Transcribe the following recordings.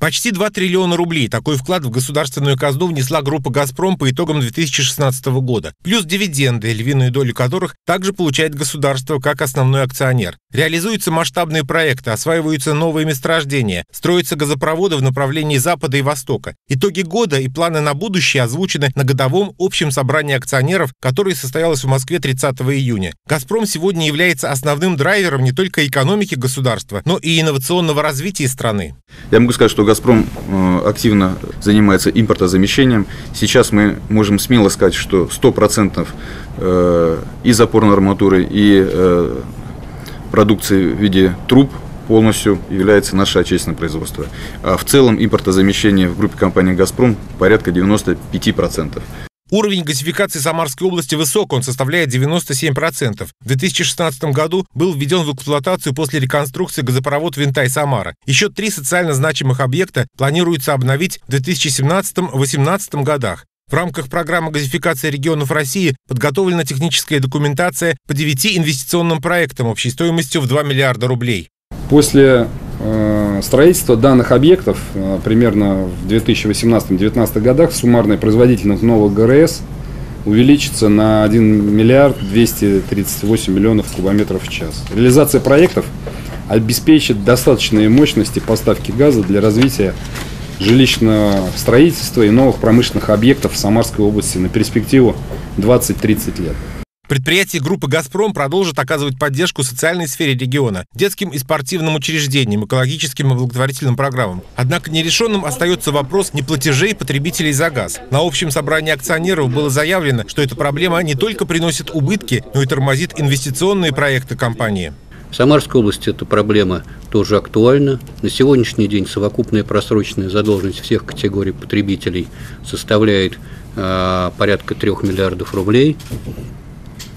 Почти 2 триллиона рублей такой вклад в государственную казну внесла группа «Газпром» по итогам 2016 года. Плюс дивиденды, львиную долю которых также получает государство как основной акционер. Реализуются масштабные проекты, осваиваются новые месторождения, строятся газопроводы в направлении Запада и Востока. Итоги года и планы на будущее озвучены на годовом общем собрании акционеров, которое состоялось в Москве 30 июня. «Газпром» сегодня является основным драйвером не только экономики государства, но и инновационного развития страны. Я могу сказать, что «Газпром» э, активно занимается импортозамещением. Сейчас мы можем смело сказать, что 100% э, и запорной арматуры, и э, продукции в виде труб полностью является наше отечественное производство. А в целом импортозамещение в группе компании «Газпром» порядка 95%. Уровень газификации Самарской области высок, он составляет 97%. В 2016 году был введен в эксплуатацию после реконструкции газопровод Винтай-Самара. Еще три социально значимых объекта планируется обновить в 2017-2018 годах. В рамках программы газификации регионов России подготовлена техническая документация по девяти инвестиционным проектам общей стоимостью в 2 миллиарда рублей. После э, строительства данных объектов э, примерно в 2018-2019 годах суммарная производительность новых ГРС увеличится на 1 миллиард 238 миллионов кубометров в час. Реализация проектов обеспечит достаточные мощности поставки газа для развития жилищного строительства и новых промышленных объектов в Самарской области на перспективу 20-30 лет. Предприятия группы «Газпром» продолжат оказывать поддержку социальной сфере региона, детским и спортивным учреждениям, экологическим и благотворительным программам. Однако нерешенным остается вопрос неплатежей потребителей за газ. На общем собрании акционеров было заявлено, что эта проблема не только приносит убытки, но и тормозит инвестиционные проекты компании. В Самарской области эта проблема тоже актуальна. На сегодняшний день совокупная просроченная задолженность всех категорий потребителей составляет э, порядка 3 миллиардов рублей.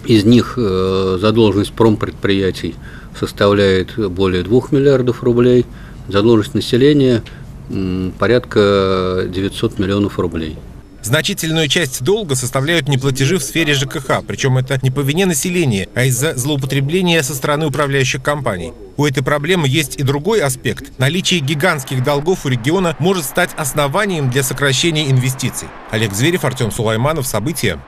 Из них э, задолженность промпредприятий составляет более 2 миллиардов рублей, задолженность населения порядка 900 миллионов рублей. Значительную часть долга составляют неплатежи в сфере ЖКХ, причем это не по вине населения, а из-за злоупотребления со стороны управляющих компаний. У этой проблемы есть и другой аспект. Наличие гигантских долгов у региона может стать основанием для сокращения инвестиций. Олег Зверев, Артем Сулайманов. События.